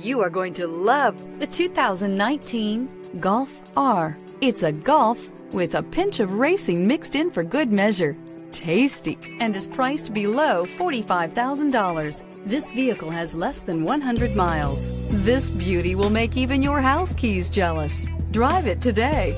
You are going to love the 2019 Golf R. It's a Golf with a pinch of racing mixed in for good measure. Tasty and is priced below $45,000. This vehicle has less than 100 miles. This beauty will make even your house keys jealous. Drive it today.